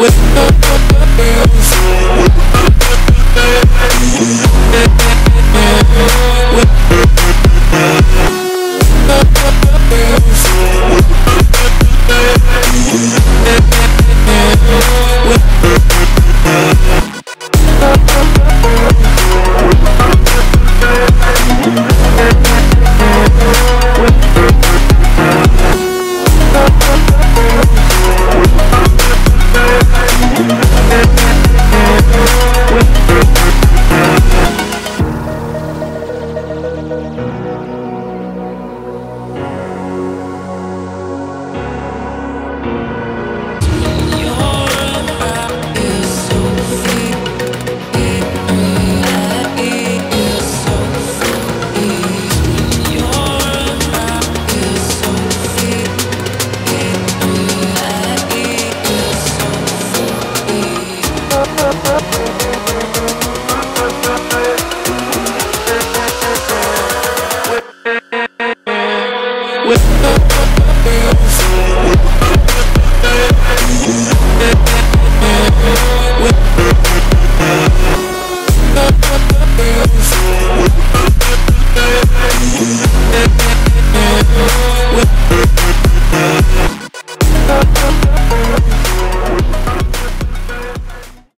with Yeah.